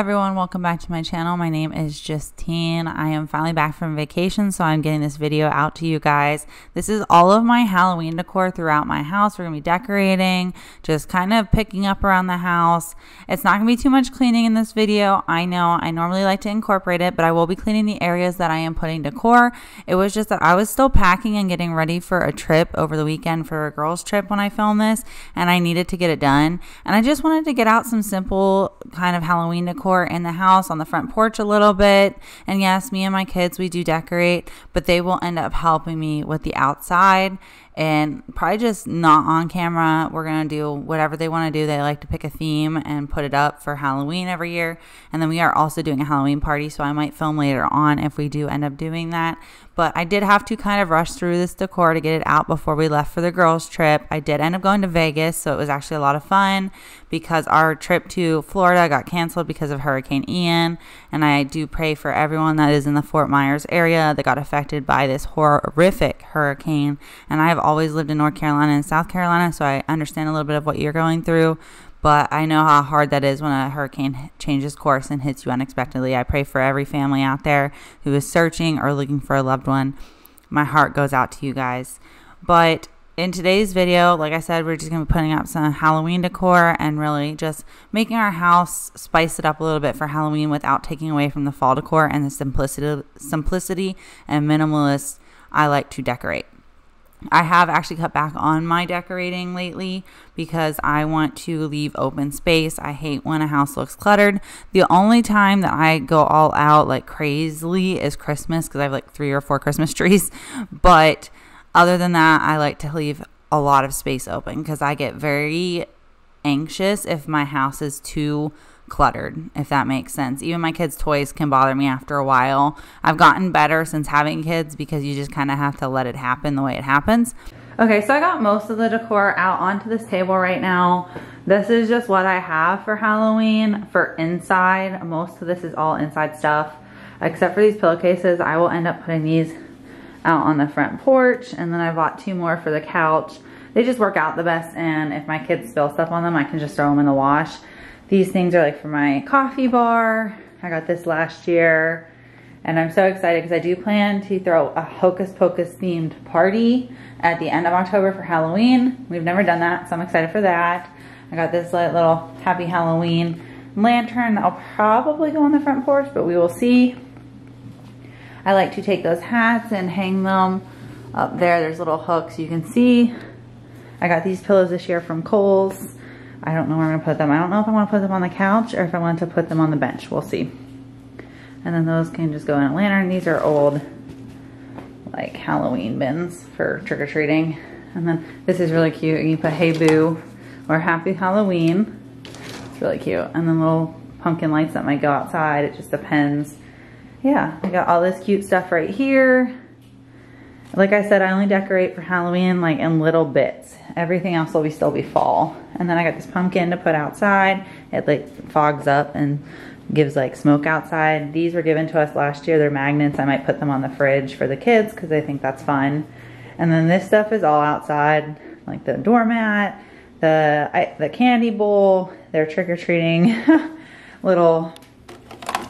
everyone, welcome back to my channel. My name is Justine. I am finally back from vacation, so I'm getting this video out to you guys. This is all of my Halloween decor throughout my house. We're going to be decorating, just kind of picking up around the house. It's not going to be too much cleaning in this video. I know I normally like to incorporate it, but I will be cleaning the areas that I am putting decor. It was just that I was still packing and getting ready for a trip over the weekend for a girls trip when I filmed this, and I needed to get it done. And I just wanted to get out some simple kind of Halloween Halloween decor in the house on the front porch a little bit. And yes, me and my kids, we do decorate, but they will end up helping me with the outside and probably just not on camera. We're going to do whatever they want to do. They like to pick a theme and put it up for Halloween every year. And then we are also doing a Halloween party, so I might film later on if we do end up doing that. But I did have to kind of rush through this decor to get it out before we left for the girls' trip. I did end up going to Vegas, so it was actually a lot of fun because our trip to Florida got canceled because of Hurricane Ian. And I do pray for everyone that is in the Fort Myers area that got affected by this horrific hurricane. And I have always lived in North Carolina and South Carolina, so I understand a little bit of what you're going through. But I know how hard that is when a hurricane changes course and hits you unexpectedly. I pray for every family out there who is searching or looking for a loved one. My heart goes out to you guys. But in today's video, like I said, we're just going to be putting up some Halloween decor and really just making our house spice it up a little bit for Halloween without taking away from the fall decor and the simplicity, simplicity and minimalist I like to decorate. I have actually cut back on my decorating lately because I want to leave open space. I hate when a house looks cluttered. The only time that I go all out like crazily is Christmas because I have like three or four Christmas trees. But other than that, I like to leave a lot of space open because I get very anxious if my house is too cluttered, if that makes sense. Even my kids' toys can bother me after a while. I've gotten better since having kids because you just kind of have to let it happen the way it happens. Okay, so I got most of the decor out onto this table right now. This is just what I have for Halloween for inside. Most of this is all inside stuff. Except for these pillowcases, I will end up putting these out on the front porch. And then I bought two more for the couch. They just work out the best. And if my kids spill stuff on them, I can just throw them in the wash. These things are like for my coffee bar. I got this last year. And I'm so excited because I do plan to throw a Hocus Pocus themed party at the end of October for Halloween. We've never done that, so I'm excited for that. I got this little Happy Halloween lantern that'll probably go on the front porch, but we will see. I like to take those hats and hang them up there. There's little hooks you can see. I got these pillows this year from Kohl's. I don't know where I'm gonna put them. I don't know if I wanna put them on the couch or if I want to put them on the bench. We'll see. And then those can just go in a lantern. These are old like Halloween bins for trick-or-treating. And then this is really cute. You put Hey Boo or Happy Halloween. It's really cute. And then little pumpkin lights that might go outside. It just depends. Yeah, I got all this cute stuff right here. Like I said, I only decorate for Halloween like in little bits. Everything else will be still be fall. And then I got this pumpkin to put outside. It like fogs up and gives like smoke outside. These were given to us last year. They're magnets. I might put them on the fridge for the kids because I think that's fun. And then this stuff is all outside, like the doormat, the I, the candy bowl. They're trick-or-treating little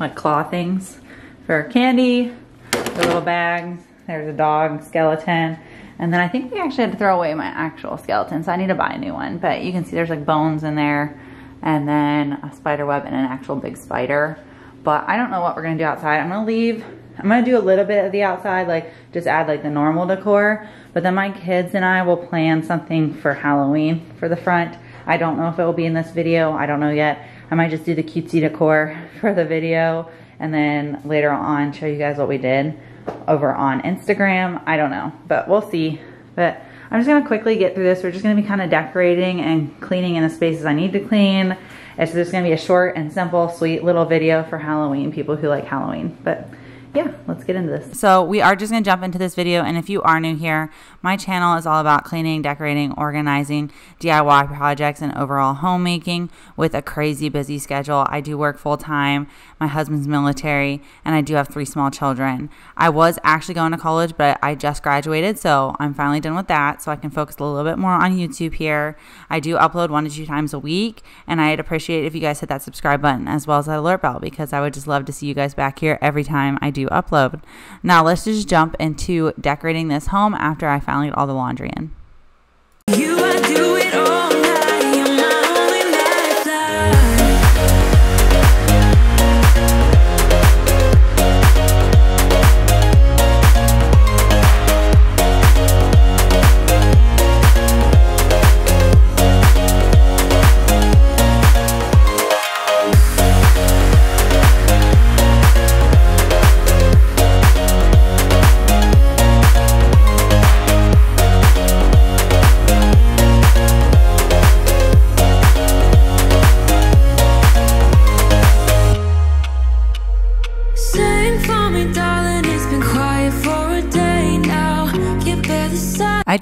like claw things for candy, the little bags. There's a dog skeleton. And then I think we actually had to throw away my actual skeleton, so I need to buy a new one. But you can see there's like bones in there, and then a spider web and an actual big spider. But I don't know what we're gonna do outside. I'm gonna leave, I'm gonna do a little bit of the outside, like just add like the normal decor. But then my kids and I will plan something for Halloween for the front. I don't know if it will be in this video, I don't know yet. I might just do the cutesy decor for the video and then later on show you guys what we did over on Instagram. I don't know, but we'll see. But I'm just gonna quickly get through this. We're just gonna be kind of decorating and cleaning in the spaces I need to clean. It's just gonna be a short and simple, sweet little video for Halloween, people who like Halloween. But yeah, let's get into this. So we are just going to jump into this video. And if you are new here, my channel is all about cleaning, decorating, organizing, DIY projects, and overall homemaking with a crazy busy schedule. I do work full time. My husband's military, and I do have three small children. I was actually going to college, but I just graduated, so I'm finally done with that. So I can focus a little bit more on YouTube here. I do upload one to two times a week, and I'd appreciate if you guys hit that subscribe button as well as that alert bell because I would just love to see you guys back here every time I do upload. Now let's just jump into decorating this home after I finally get all the laundry in.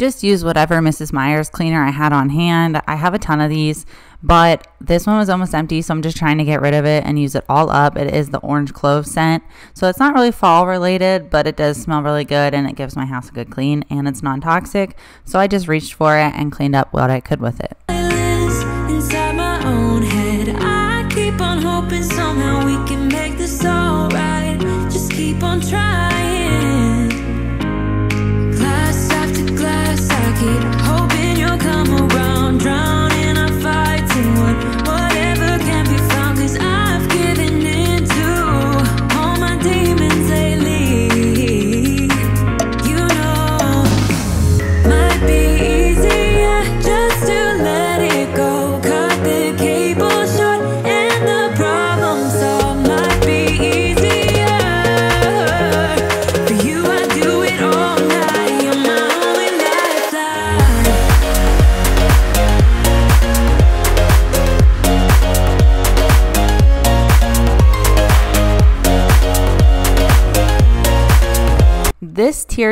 Just used whatever Mrs. Meyer's cleaner I had on hand. I have a ton of these, but this one was almost empty, so I'm just trying to get rid of it and use it all up. It is the orange clove scent. So it's not really fall related, but it does smell really good and it gives my house a good clean and it's non toxic. So I just reached for it and cleaned up what I could with it. This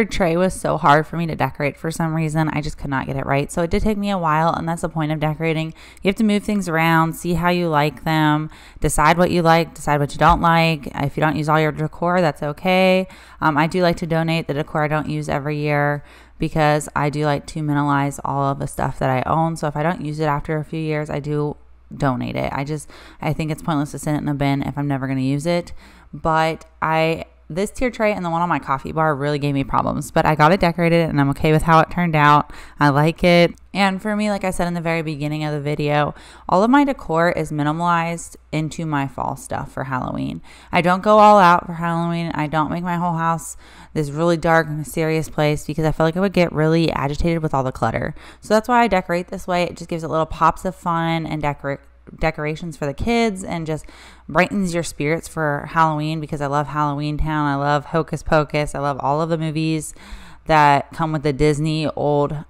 tiered tray was so hard for me to decorate for some reason. I just could not get it right. So it did take me a while, and that's the point of decorating. You have to move things around, see how you like them, decide what you like, decide what you don't like. If you don't use all your decor, that's okay. Um, I do like to donate the decor I don't use every year because I do like to minimize all of the stuff that I own. So if I don't use it after a few years, I do donate it. I just I think it's pointless to send it in a bin if I'm never going to use it. But I this tier tray and the one on my coffee bar really gave me problems, but I got it decorated and I'm okay with how it turned out. I like it. And for me, like I said in the very beginning of the video, all of my decor is minimalized into my fall stuff for Halloween. I don't go all out for Halloween. I don't make my whole house this really dark, mysterious place because I feel like I would get really agitated with all the clutter. So that's why I decorate this way. It just gives it little pops of fun and decorate decorations for the kids and just brightens your spirits for Halloween because I love Halloween Town. I love Hocus Pocus. I love all of the movies that come with the Disney old,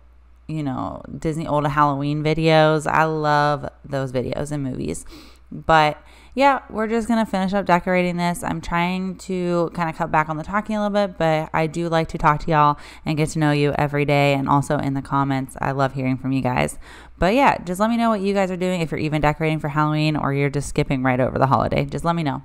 you know, Disney old Halloween videos. I love those videos and movies. But yeah, we're just to finish up decorating this. I'm trying to kind of cut back on the talking a little bit, but I do like to talk to y'all and get to know you every day and also in the comments. I love hearing from you guys. But yeah, just let me know what you guys are doing if you're even decorating for Halloween or you're just skipping right over the holiday. Just let me know.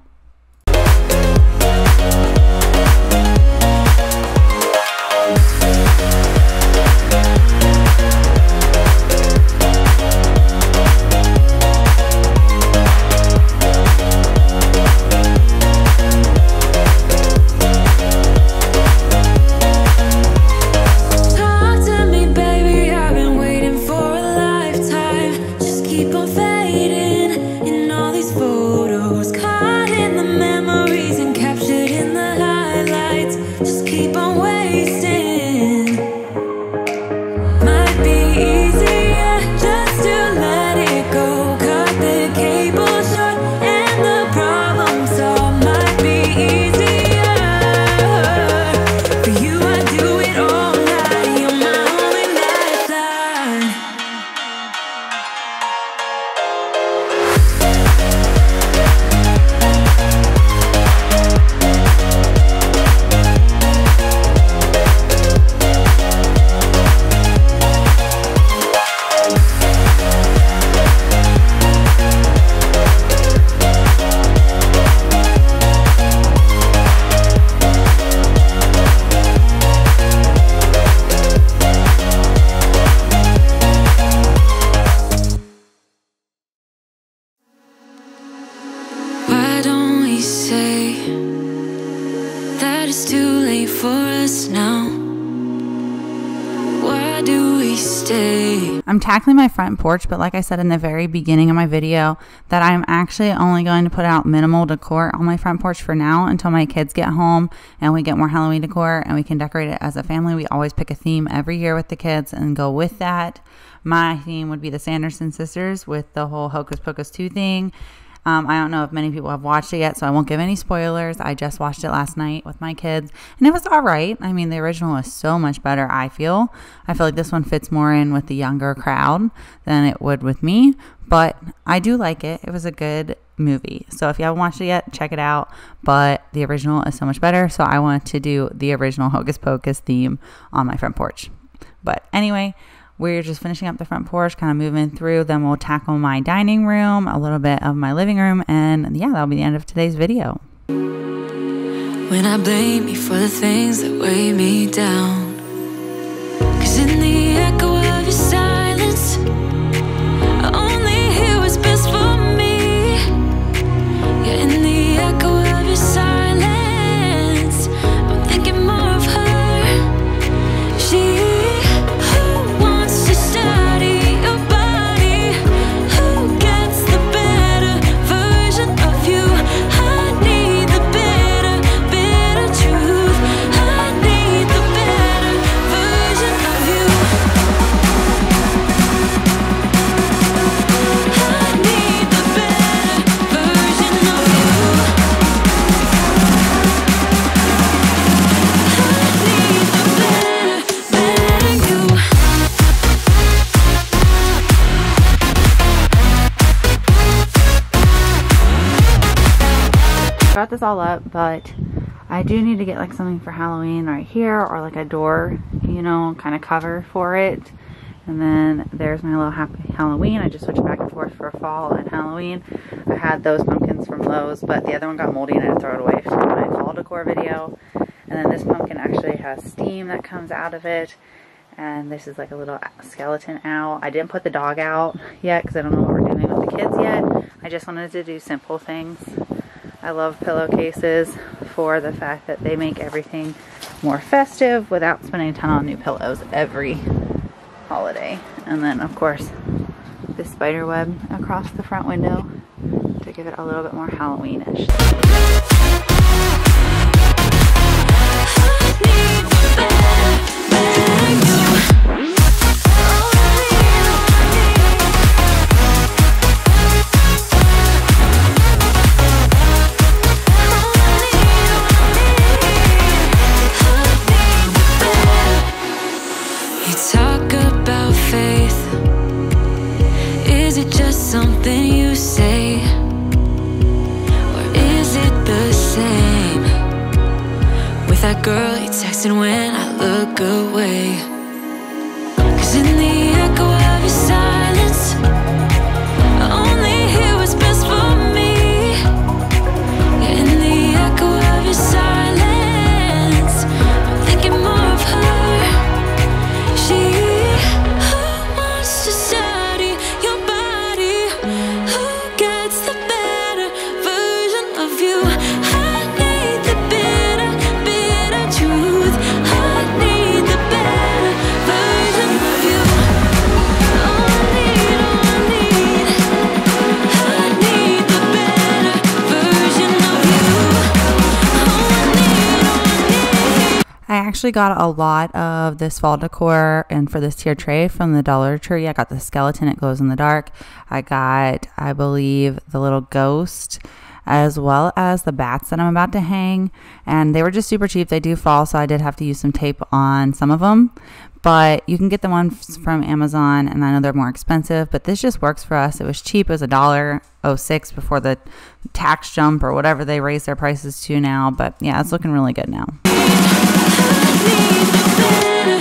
Say that it's too late for us now? Why do we stay? I'm tackling my front porch, but like I said in the very beginning of my video, that I'm actually only going to put out minimal decor on my front porch for now until my kids get home and we get more Halloween decor and we can decorate it as a family. We always pick a theme every year with the kids and go with that. My theme would be the Sanderson sisters with the whole Hocus Pocus 2 thing. Um, I don't know if many people have watched it yet, so I won't give any spoilers. I just watched it last night with my kids, and it was all right. I mean, the original was so much better, I feel. I feel like this one fits more in with the younger crowd than it would with me, but I do like it. It was a good movie. So if you haven't watched it yet, check it out. But the original is so much better, so I wanted to do the original Hocus Pocus theme on my front porch. But anyway, we're just finishing up the front porch, kind of moving through. Then we'll tackle my dining room, a little bit of my living room, and yeah, that'll be the end of today's video. When I blame you for the things that weigh me down. Got this all up, but I do need to get like something for Halloween right here or like a door, you know, kind of cover for it. And then there's my little happy Halloween. I just switched back and forth for fall and Halloween. I had those pumpkins from Lowe's, but the other one got moldy and I had to throw it away for my fall decor video. And then this pumpkin actually has steam that comes out of it. And this is like a little skeleton owl. I didn't put the dog out yet because I don't know what we're doing with the kids yet. I just wanted to do simple things. I love pillowcases for the fact that they make everything more festive without spending a ton on new pillows every holiday. And then, of course, this spider web across the front window to give it a little bit more Halloweenish. Look away. Actually got a lot of this fall decor and for this tier tray from the Dollar Tree. I got the skeleton, it glows in the dark. I got, I believe, the little ghost as well as the bats that I'm about to hang. And they were just super cheap. They do fall, so I did have to use some tape on some of them. But you can get the ones from Amazon, and I know they're more expensive, but this just works for us. It was cheap. It was a dollar oh six before the tax jump or whatever they raised their prices to now. But yeah, it's looking really good now. Truth, the better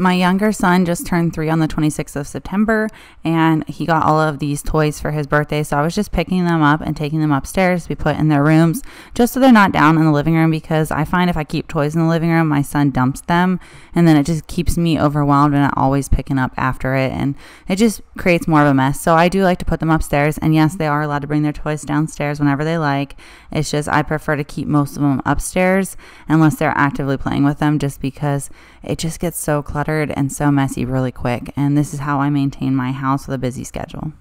My younger son just turned three on the 26th of September, and he got all of these toys for his birthday. So I was just picking them up and taking them upstairs to be put in their rooms, just so they're not down in the living room. Because I find if I keep toys in the living room, my son dumps them, and then it just keeps me overwhelmed and I'm always picking up after it, and it just creates more of a mess. So I do like to put them upstairs, and yes, they are allowed to bring their toys downstairs whenever they like. It's just I prefer to keep most of them upstairs unless they're actively playing with them, just because it just gets so cluttered and so messy really quick. And this is how I maintain my house with a busy schedule.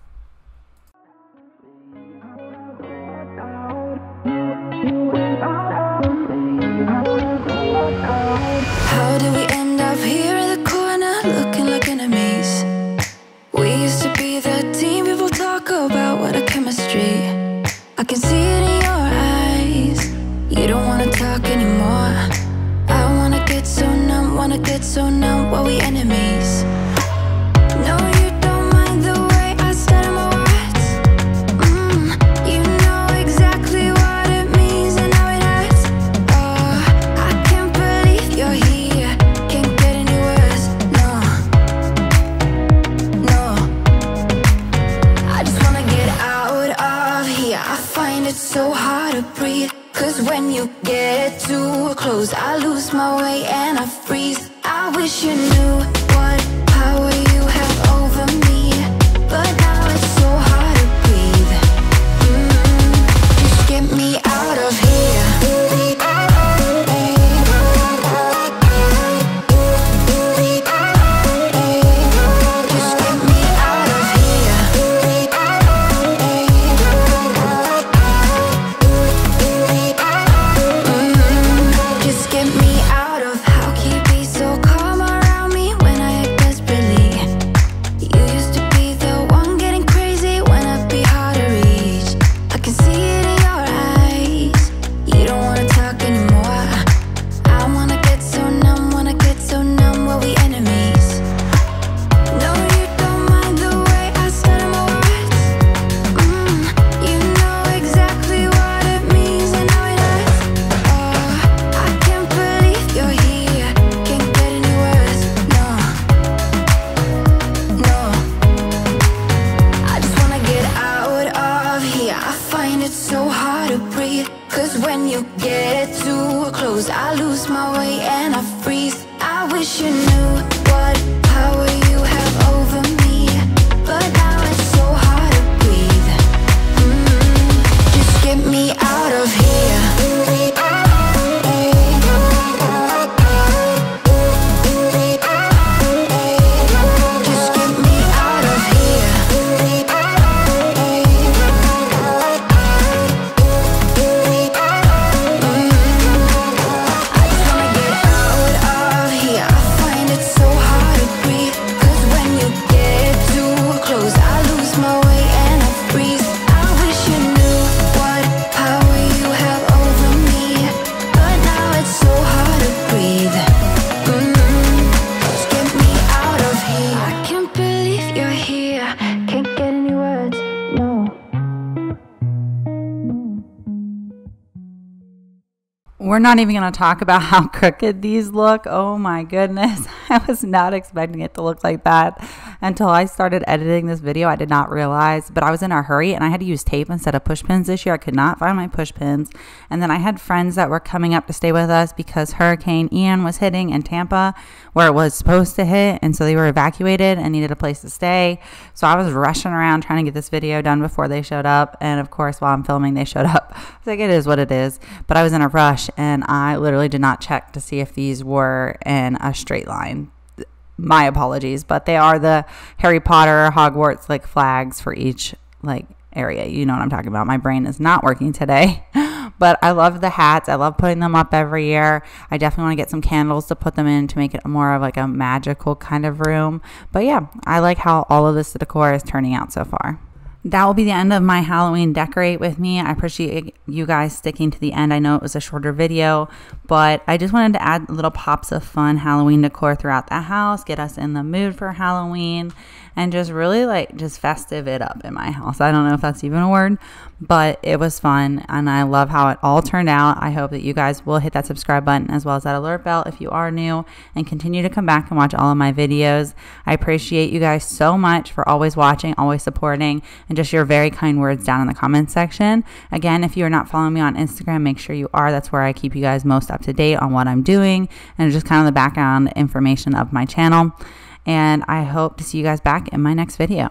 So hard to breathe. Cause when you get too close, I lose my way and I freeze. I wish you knew out so hard to breathe. Cause when you get too close, I lose my way and I freeze. I wish you knew what power you We're not even going to talk about how crooked these look. Oh my goodness. I was not expecting it to look like that until I started editing this video. I did not realize, but I was in a hurry and I had to use tape instead of push pins this year. I could not find my push pins. And then I had friends that were coming up to stay with us because Hurricane Ian was hitting in Tampa where it was supposed to hit. And so they were evacuated and needed a place to stay. So I was rushing around trying to get this video done before they showed up. And of course, while I'm filming, they showed up. I was like, it is what it is. But I was in a rush and I literally did not check to see if these were in a straight line. My apologies, but they are the Harry Potter Hogwarts like flags for each like area. You know what I'm talking about. My brain is not working today. But I love the hats. I love putting them up every year. I definitely want to get some candles to put them in to make it more of like a magical kind of room. But yeah, I like how all of this decor is turning out so far that will be the end of my Halloween decorate with me. I appreciate you guys sticking to the end. I know it was a shorter video, but I just wanted to add little pops of fun Halloween decor throughout the house, get us in the mood for Halloween. and just really like just festive it up in my house. I don't know if that's even a word, but it was fun and I love how it all turned out. I hope that you guys will hit that subscribe button as well as that alert bell if you are new and continue to come back and watch all of my videos. I appreciate you guys so much for always watching, always supporting, and just your very kind words down in the comments section. Again, if you are not following me on Instagram, make sure you are. That's where I keep you guys most up to date on what I'm doing and just kind of the background information of my channel. And I hope to see you guys back in my next video.